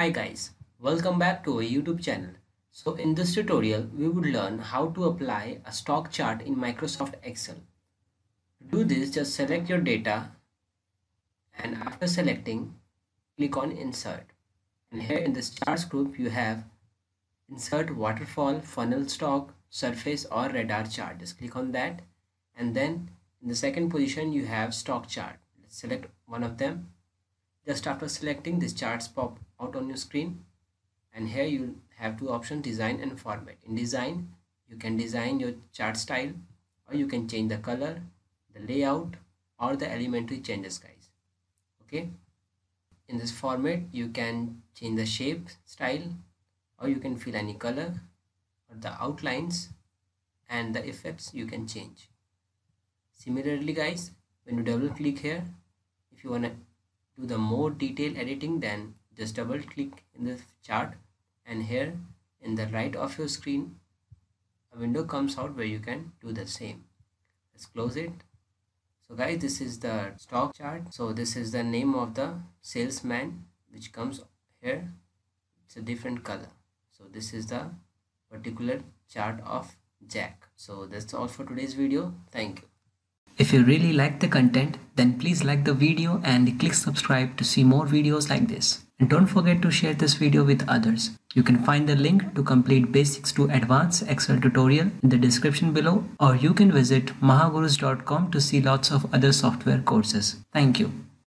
Hi guys, welcome back to our YouTube channel. So in this tutorial, we would learn how to apply a stock chart in Microsoft Excel. To do this, just select your data and after selecting, click on insert. And here in this charts group, you have insert waterfall, funnel stock, surface or radar chart. Just click on that. And then in the second position, you have stock chart. Let's select one of them just after selecting these charts pop out on your screen. And here you have two options design and format. In design you can design your chart style or you can change the color the layout or the elementary changes guys. Okay? In this format you can change the shape style or you can fill any color or the outlines and the effects you can change. Similarly guys when you double click here if you want to do the more detailed editing then just double click in the chart and here in the right of your screen a window comes out where you can do the same. Let's close it. So guys this is the stock chart. So this is the name of the salesman which comes here. It's a different color. So this is the particular chart of jack. So that's all for today's video. Thank you. If you really like the content, then please like the video and click subscribe to see more videos like this. And don't forget to share this video with others. You can find the link to complete basics to advanced Excel tutorial in the description below or you can visit mahagurus.com to see lots of other software courses. Thank you.